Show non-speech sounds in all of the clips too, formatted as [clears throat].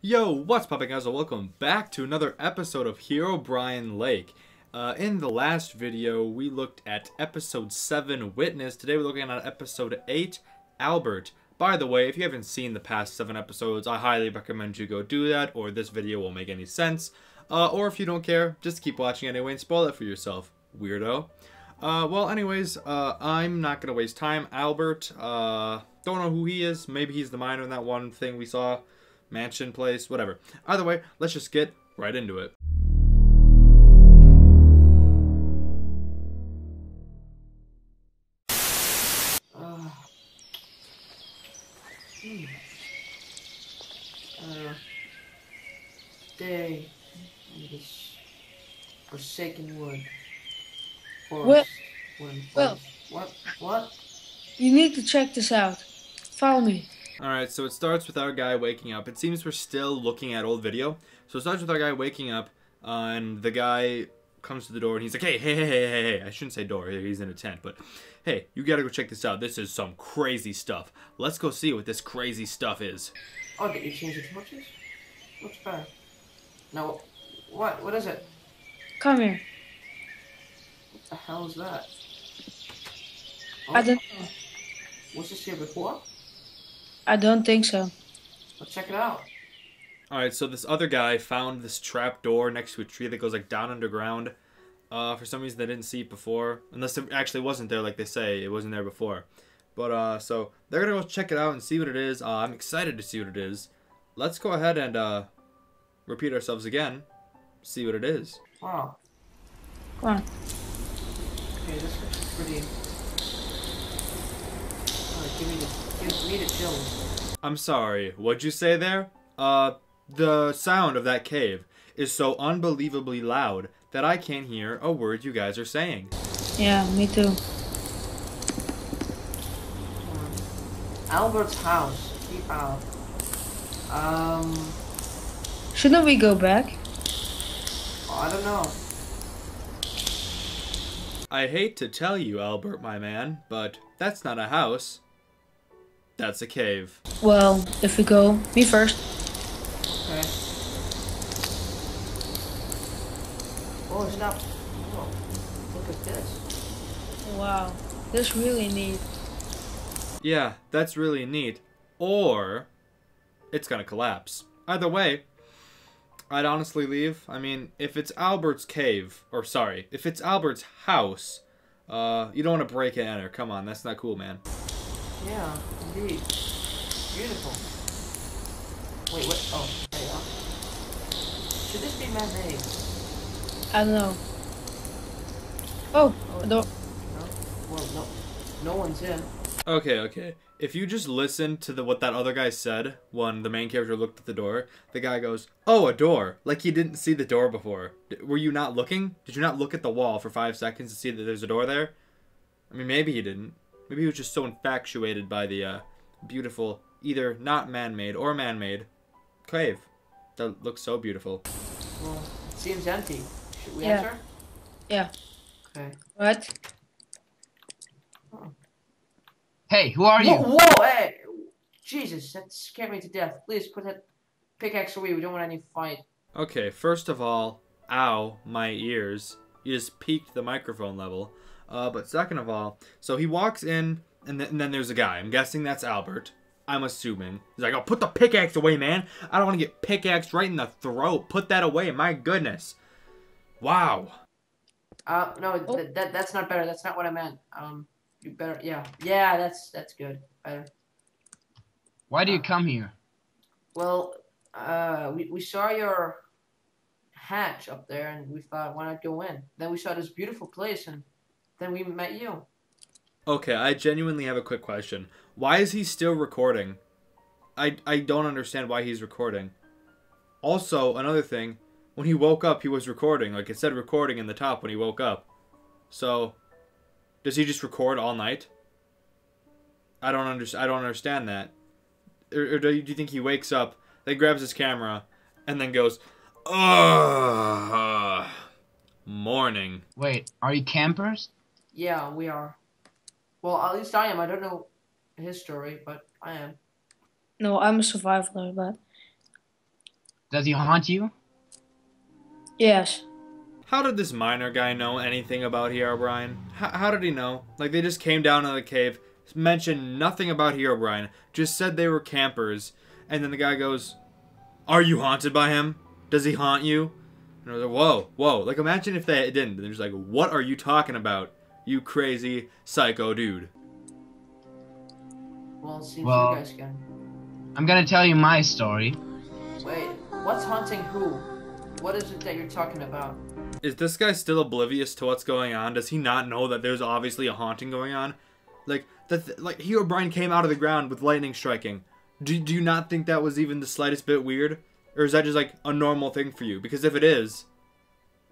Yo, what's poppin' guys? Welcome back to another episode of Herobrine Lake. Uh, in the last video, we looked at episode 7, Witness. Today we're looking at episode 8, Albert. By the way, if you haven't seen the past 7 episodes, I highly recommend you go do that, or this video won't make any sense. Uh, or if you don't care, just keep watching anyway and spoil it for yourself, weirdo. Uh, well, anyways, uh, I'm not gonna waste time. Albert, uh, don't know who he is. Maybe he's the miner in that one thing we saw mansion place, whatever. Either way, let's just get right into it. Uh, hmm. uh, day in this forsaken wood. Forest. Well- Wood, well- What? What? You need to check this out. Follow me. Alright, so it starts with our guy waking up. It seems we're still looking at old video. So it starts with our guy waking up, uh, and the guy comes to the door and he's like, hey, hey, hey, hey, hey, hey. I shouldn't say door, he's in a tent, but hey, you gotta go check this out. This is some crazy stuff. Let's go see what this crazy stuff is. Oh, did you change the torches? Looks better. No. What? What is it? Come here. What the hell is that? I don't Oh, Was this here before? I don't think so. Let's check it out. Alright, so this other guy found this trap door next to a tree that goes like down underground. Uh, for some reason they didn't see it before. Unless it actually wasn't there like they say. It wasn't there before. But uh, so they're gonna go check it out and see what it is. Uh, I'm excited to see what it is. Let's go ahead and uh, repeat ourselves again. See what it is. Wow. Come on. Okay, this looks pretty. Alright, give me the give me the chills. I'm sorry, what'd you say there? Uh, the sound of that cave is so unbelievably loud that I can't hear a word you guys are saying. Yeah, me too. Albert's house. Keep out. Um, Shouldn't we go back? I don't know. I hate to tell you, Albert, my man, but that's not a house. That's a cave. Well, if we go, me first. Okay. Oh, it's not. Oh, look at this. Wow, this really neat. Yeah, that's really neat. Or it's gonna collapse. Either way, I'd honestly leave. I mean, if it's Albert's cave, or sorry, if it's Albert's house, uh, you don't want to break and enter. Come on, that's not cool, man. Yeah, indeed. Beautiful. Wait, what? Oh, there you are. Should this be man-made? I don't know. Oh, Oh, a door. No. Well, no. No one's in. Okay, okay. If you just listen to the what that other guy said when the main character looked at the door, the guy goes, "Oh, a door!" Like he didn't see the door before. D- were you not looking? Did you not look at the wall for five seconds to see that there's a door there? I mean, maybe he didn't. Maybe he was just so infatuated by the uh, beautiful, either not man-made or man-made cave that looks so beautiful. Well, it seems empty. Should we Yeah. enter? Yeah. Okay. What? Hey, who are you? Whoa, whoa, hey! Jesus, that scared me to death. Please put that pickaxe away. We don't want any fight. Okay, first of all, ow, my ears. You just peaked the microphone level. Uh, but second of all, so he walks in, and, th- and then there's a guy. I'm guessing that's Albert. I'm assuming. He's like, oh, put the pickaxe away, man. I don't want to get pickaxed right in the throat. Put that away, my goodness. Wow. Uh, no, Oh. th- that that's not better. That's not what I meant. Um, you better, yeah, yeah. That's that's good. Better. Why do you come here? Well, uh, we we saw your hatch up there, and we thought, why not go in? Then we saw this beautiful place, and then we met you. Okay, I genuinely have a quick question. Why is he still recording? I, I don't understand why he's recording. Also, another thing, when he woke up, he was recording. Like it said recording in the top when he woke up. So, does he just record all night? I don't understand. I don't understand that. Or, or do, you, do you think he wakes up, then grabs his camera, and then goes, "Ugh, morning." Wait, are you campers? Yeah, we are. Well, at least I am. I don't know his story, but I am. No, I'm a survivor, but Does he haunt you? Yes. How did this miner guy know anything about Herobrine? H- how did he know? Like, they just came down to the cave, mentioned nothing about Herobrine, just said they were campers, and then the guy goes, Are you haunted by him? Does he haunt you? And I was like, Whoa, whoa. Like, imagine if they didn't. They're just like, What are you talking about, you crazy psycho dude? Well, it seems Well- you guys can. I'm gonna tell you my story. Wait, what's haunting who? What is it that you're talking about? Is this guy still oblivious to what's going on? Does he not know that there's obviously a haunting going on? Like that, th- like Herobrine came out of the ground with lightning striking. Do do you not think that was even the slightest bit weird, or is that just like a normal thing for you? Because if it is,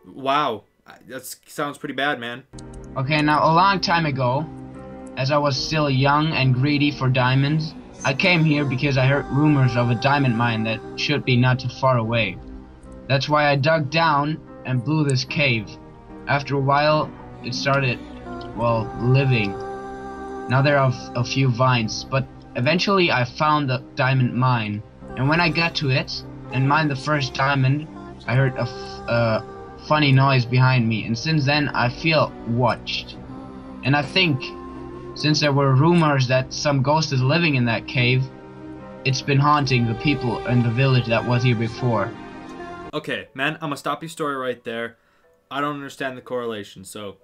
wow, that sounds pretty bad, man. Okay, now a long time ago, as I was still young and greedy for diamonds, I came here because I heard rumors of a diamond mine that should be not too far away. That's why I dug down and blew this cave. After a while, it started, well, living. Now there are a few vines, but eventually I found the diamond mine. And when I got to it and mined the first diamond, I heard a uh, funny noise behind me, and since then I feel watched. And I think, since there were rumors that some ghost is living in that cave, it's been haunting the people in the village that was here before. Okay, man, I'm gonna stop your story right there. I don't understand the correlation. So,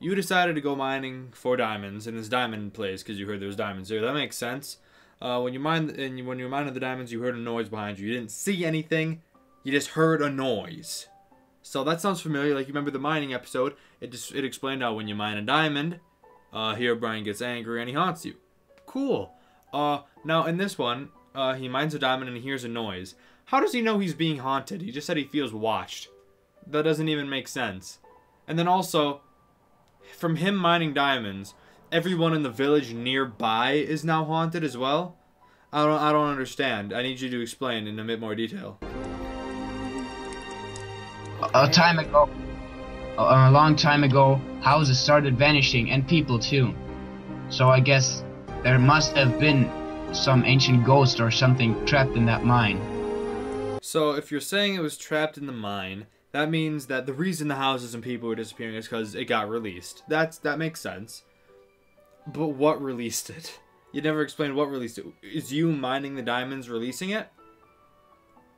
you decided to go mining for diamonds in this diamond place because you heard there was diamonds there. That makes sense. Uh, when you mine and when you mining the diamonds, you heard a noise behind you. You didn't see anything. You just heard a noise. So that sounds familiar. Like you remember the mining episode? It just it explained how when you mine a diamond, uh, Herobrine gets angry and he haunts you. Cool. Uh, now in this one, uh, he mines a diamond and he hears a noise. How does he know he's being haunted? He just said he feels watched. That doesn't even make sense. And then also, from him mining diamonds, everyone in the village nearby is now haunted as well. I don't I don't understand. I need you to explain in a bit more detail. A- A time ago, a, a long time ago, houses started vanishing and people too. So I guess there must have been some ancient ghost or something trapped in that mine. So if you're saying it was trapped in the mine, that means that the reason the houses and people were disappearing is because it got released. That's that makes sense. But what released it? You never explained what released it. Is you mining the diamonds releasing it?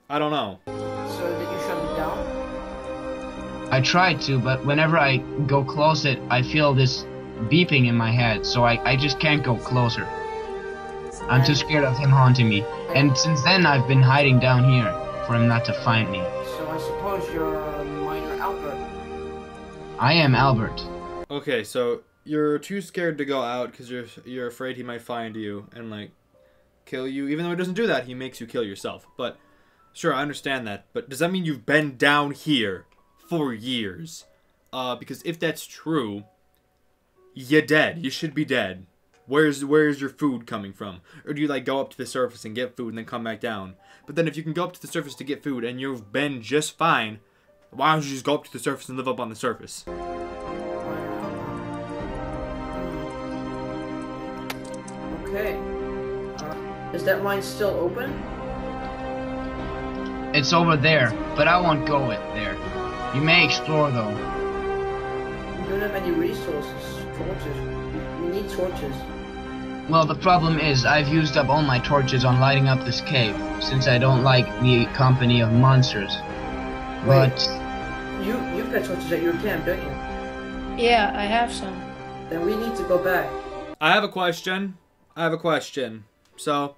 I don't know. So did you shut it down? I tried to, but whenever I go close it, I feel this beeping in my head, so I, I just can't go closer. I'm too scared of him haunting me. And since then, I've been hiding down here for him not to find me. So I suppose you're Miner Albert. I am Albert. Okay, so you're too scared to go out because you're you're afraid he might find you and like kill you. Even though he doesn't do that, he makes you kill yourself. But sure, I understand that. But does that mean you've been down here for years? Uh, because if that's true, you're dead. You should be dead. Where's where's your food coming from? Or do you like go up to the surface and get food and then come back down? But then if you can go up to the surface to get food and you've been just fine, why don't you just go up to the surface and live up on the surface? Okay. Uh, is that mine still open? It's over there, but I won't go it there. You may explore though. We don't have any resources. Torches. We need torches. Well, the problem is I've used up all my torches on lighting up this cave, since I don't like the company of monsters. But You you've got torches at your camp, don't you? Yeah, I have some. Then we need to go back. I have a question. I have a question. So,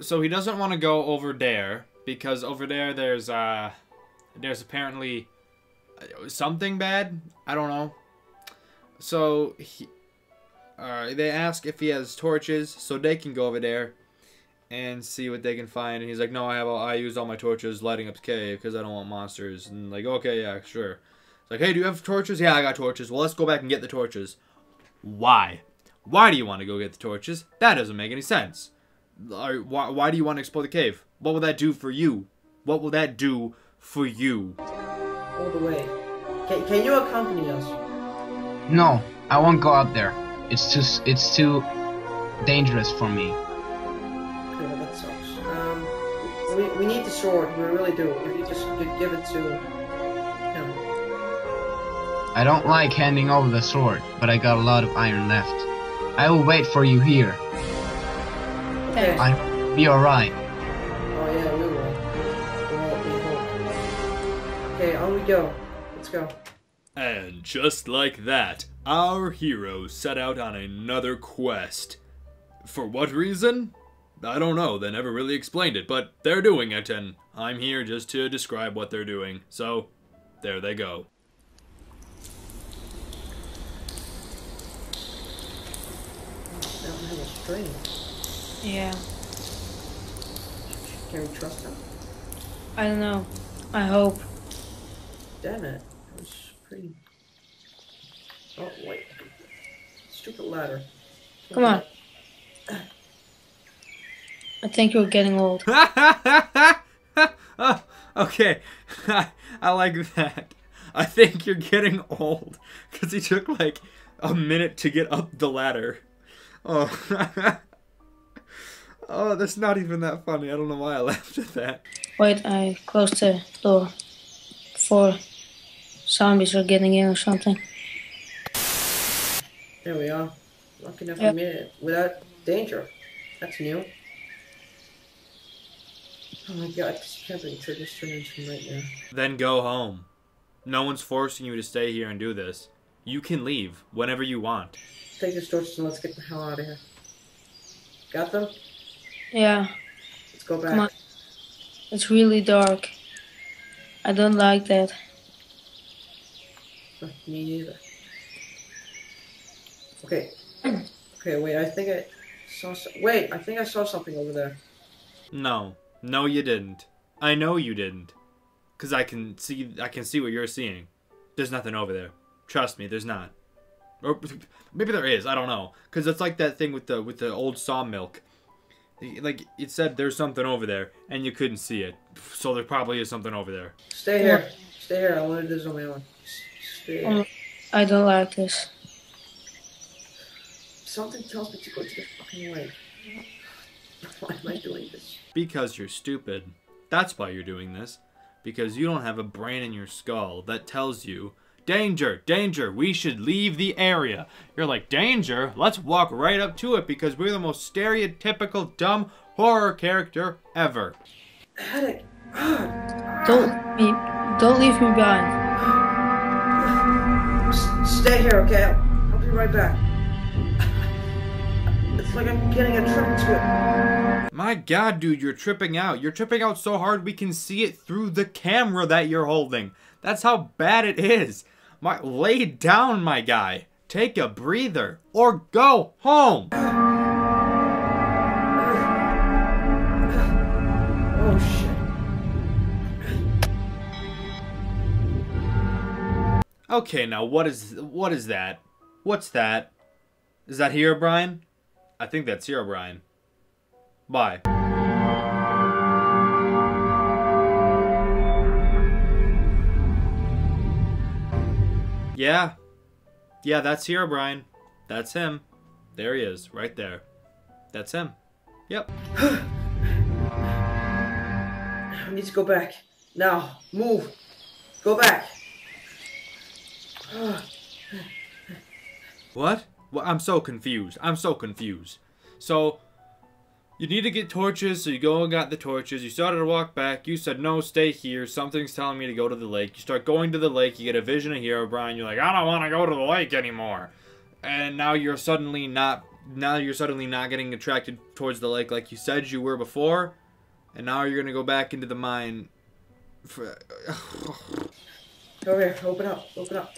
so he doesn't want to go over there because over there there's uh, there's apparently uh, something bad. I don't know. So he, uh, they ask if he has torches so they can go over there and see what they can find. And he's like, "No, I have. All, I use all my torches lighting up the cave because I don't want monsters." And like, "Okay, yeah, sure." It's like, "Hey, do you have torches?" "Yeah, I got torches." Well, let's go back and get the torches. Why? Why do you want to go get the torches? That doesn't make any sense. Why, why do you want to explore the cave? What will that do for you? What will that do for you? All the way. Can, can you accompany us? no, I won't go out there. It's too it's too dangerous for me. Okay, well, that sucks. Um, we, we need the sword. We really do. If you just could give it to him. I don't like handing over the sword, but I got a lot of iron left. I will wait for you here. Okay. I'll be alright. Okay, go. Let's go. And just like that, our heroes set out on another quest. For what reason? I don't know, they never really explained it, but they're doing it, and I'm here just to describe what they're doing. So, there they go. They don't have a string. Yeah. Can we trust them? I don't know. I hope. Damn it. That was pretty. Oh, wait. Stupid ladder. Come on. I think you're getting old. [laughs] oh, okay, [laughs] I like that. I think you're getting old because he took like a minute to get up the ladder. Oh, [laughs] oh, that's not even that funny. I don't know why I laughed at that. Wait, I closed the door. Before zombies are getting in or something. There we are. Lucky enough Yeah. we made it without danger. That's new. Oh my god, this camping trip is turning into a nightmare. Then go home. No one's forcing you to stay here and do this. You can leave whenever you want. Take the torches and let's get the hell out of here. Got them? Yeah, Let's go back. Come on. it's really dark. I don't like that. Me neither. Okay. [clears throat] Okay, wait, I think I saw so- Wait, I think I saw something over there. No, no, you didn't. I know you didn't, cause I can see. I can see what you're seeing. There's nothing over there. Trust me, there's not. Or maybe there is. I don't know. Cause it's like that thing with the with the old saw milk. Like it said, there's something over there, and you couldn't see it. So there probably is something over there. Stay here. Stay here. I want to do this on my own. S- Stay here. Um, I don't like this. Something tells me to go to the fucking lake. [laughs] Why am I doing this? Because you're stupid. That's why you're doing this. Because you don't have a brain in your skull that tells you, danger, danger, we should leave the area. You're like, danger? Let's walk right up to it because we're the most stereotypical dumb horror character ever. Don't me. Don't leave me behind. Stay here, okay? I'll, I'll be right back. [laughs] It's like I'm getting a trip to it. My god, dude, you're tripping out. You're tripping out so hard we can see it through the camera that you're holding. That's how bad it is. My lay down, my guy. Take a breather or go home. Okay, now what is what is that? What's that? Is that Herobrine? I think that's Herobrine. Bye. Yeah. Yeah, that's Herobrine. That's him. There he is, right there. That's him. Yep. [sighs] I need to go back. Now, move. Go back. What? Well, I'm so confused. I'm so confused. So, you need to get torches, so you go and got the torches. You started to walk back. You said, no, stay here. Something's telling me to go to the lake. You start going to the lake. You get a vision of Herobrine. You're like, I don't want to go to the lake anymore. And now you're suddenly not. Now you're suddenly not getting attracted towards the lake like you said you were before. And now you're gonna go back into the mine. For, [sighs] [sighs] Over here. Open up. Open up.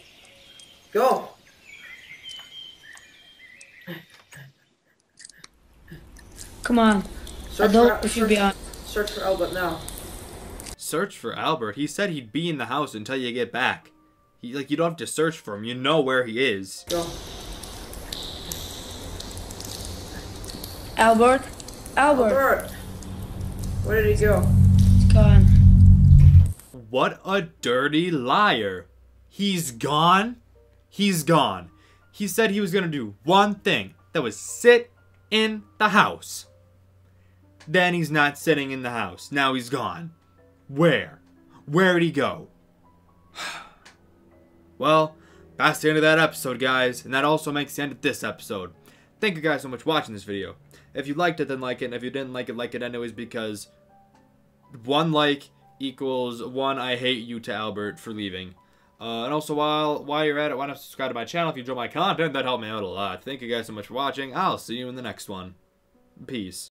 Go. Come on. I Search don't for, leave you search, behind. search for Albert now. Search for Albert. He said he'd be in the house until you get back. He, like you don't have to search for him. You know where he is. Go. Albert. Albert. Albert. Where did he go? It's gone. What a dirty liar. He's gone. He's gone. He said he was going to do one thing that was sit in the house. Then he's not sitting in the house. Now he's gone. Where? Where'd he go? [sighs] well, that's the end of that episode, guys. And that also makes the end of this episode. Thank you guys so much for watching this video. If you liked it, then like it. And if you didn't like it, like it anyways because one like equals one I hate you to Albert for leaving. Uh, and also, while while you're at it, why not subscribe to my channel if you enjoy my content? That helped me out a lot. Thank you guys so much for watching. I'll see you in the next one. Peace.